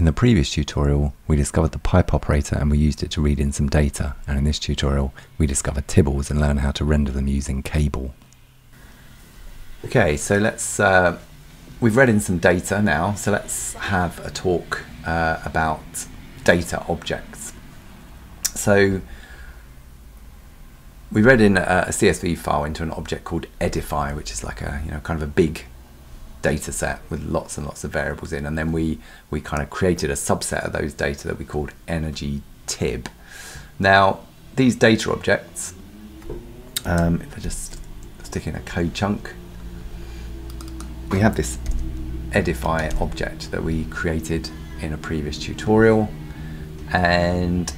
In the previous tutorial, we discovered the pipe operator and we used it to read in some data. And in this tutorial, we discovered tibbles and learn how to render them using kable. Okay, so let's, uh, we've read in some data now, so let's have a talk uh, about data objects. So we read in a, a CSV file into an object called eddiefy, which is like a, you know, kind of a big data set with lots and lots of variables in and then we we kind of created a subset of those data that we called energy tib. Now these data objects um, if I just stick in a code chunk we have this eddiefy object that we created in a previous tutorial and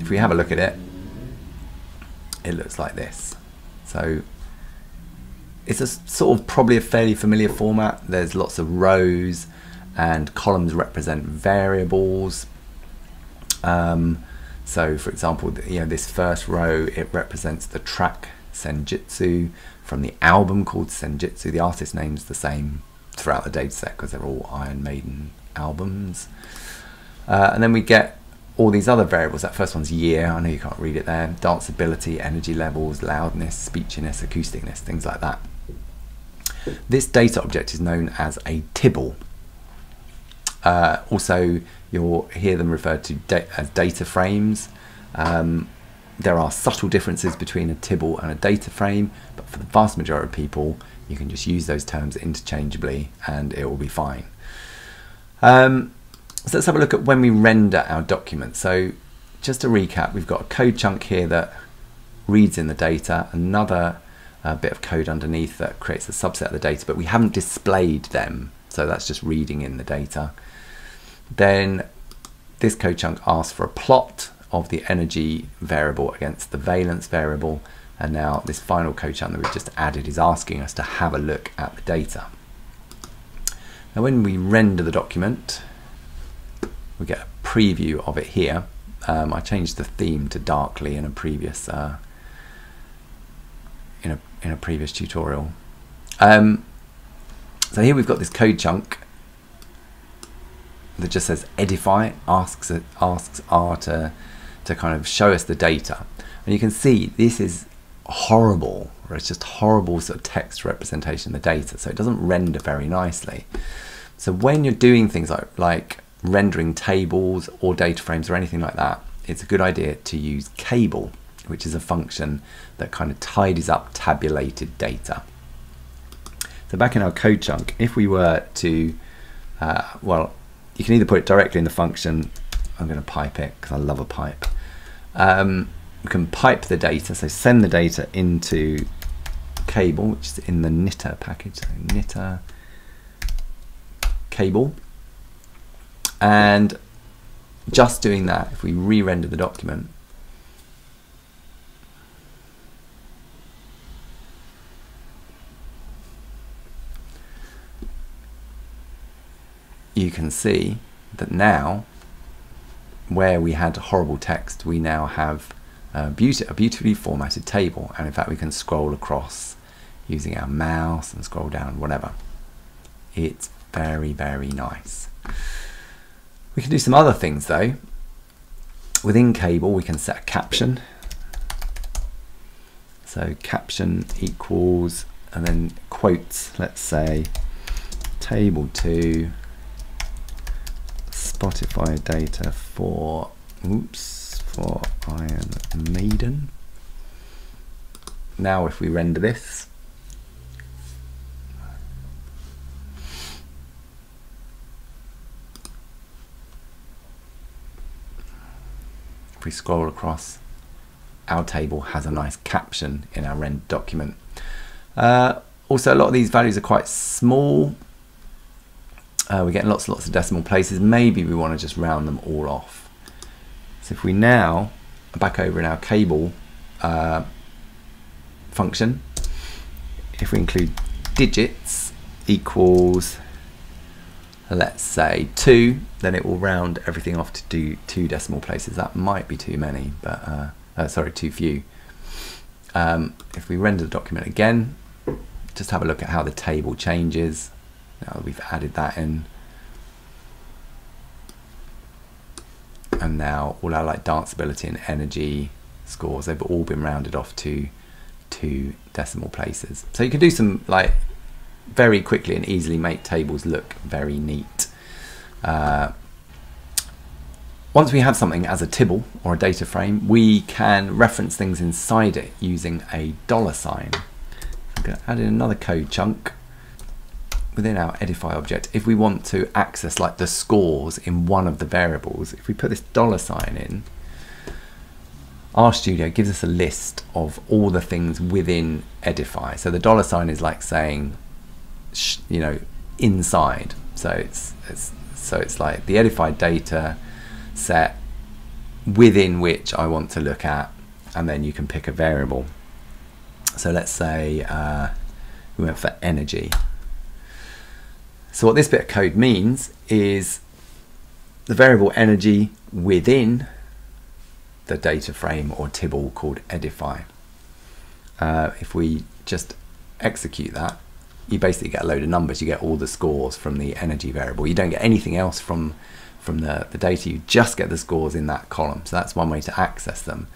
if we have a look at it it looks like this. So it's a sort of probably a fairly familiar format. There's lots of rows and columns represent variables. Um, so for example, you know, this first row, it represents the track Senjutsu from the album called Senjutsu. The artist name's the same throughout the dataset because they're all Iron Maiden albums. Uh, and then we get all these other variables. That first one's year, I know you can't read it there. Danceability, energy levels, loudness, speechiness, acousticness, things like that. This data object is known as a tibble. Uh, also, you'll hear them referred to da as data frames. Um, there are subtle differences between a tibble and a data frame, but for the vast majority of people, you can just use those terms interchangeably and it will be fine. Um, so let's have a look at when we render our document. So just to recap, we've got a code chunk here that reads in the data, another a bit of code underneath that creates a subset of the data, but we haven't displayed them. So that's just reading in the data. Then this code chunk asks for a plot of the energy variable against the valence variable. And now this final code chunk that we've just added is asking us to have a look at the data. Now when we render the document, we get a preview of it here. Um, I changed the theme to darkly in a previous uh, in a in a previous tutorial. Um, so here we've got this code chunk that just says eddiefy, asks asks R to to kind of show us the data, and you can see this is horrible. Or it's just horrible sort of text representation of the data, so it doesn't render very nicely. So when you're doing things like like rendering tables or data frames or anything like that, it's a good idea to use kable which is a function that kind of tidies up tabulated data. So back in our code chunk, if we were to, uh, well, you can either put it directly in the function, I'm going to pipe it because I love a pipe. Um, we can pipe the data, so send the data into kable, which is in the knitr package, so knitr kable. And just doing that, if we re-render the document, you can see that now, where we had horrible text, we now have a, beauty, a beautifully formatted table. And in fact, we can scroll across using our mouse and scroll down, whatever. It's very, very nice. We can do some other things though. Within kable, we can set a caption. So caption equals, and then quotes, let's say, table 2 Spotify data for oops for Iron Maiden. Now if we render this if we scroll across our table has a nice caption in our rend document. Uh, also a lot of these values are quite small uh, we're getting lots and lots of decimal places. Maybe we want to just round them all off. So if we now back over in our kable uh, function, if we include digits equals, let's say two, then it will round everything off to do two decimal places. That might be too many, but uh, uh, sorry, too few. Um, if we render the document again, just have a look at how the table changes now we've added that in. and now all our like danceability and energy scores, they've all been rounded off to two decimal places. So you can do some like very quickly and easily make tables look very neat. Uh, once we have something as a tibble or a data frame, we can reference things inside it using a dollar sign. I'm going to add in another code chunk within our eddiefy object. If we want to access like the scores in one of the variables, if we put this dollar sign in, RStudio gives us a list of all the things within Eddiefy. So the dollar sign is like saying, you know, inside. So it's, it's so it's like the Eddiefy data set within which I want to look at, and then you can pick a variable. So let's say uh, we went for energy. So what this bit of code means is the variable energy within the data frame or tibble called eddiefy. Uh, if we just execute that, you basically get a load of numbers. You get all the scores from the energy variable. You don't get anything else from from the, the data, you just get the scores in that column. So that's one way to access them.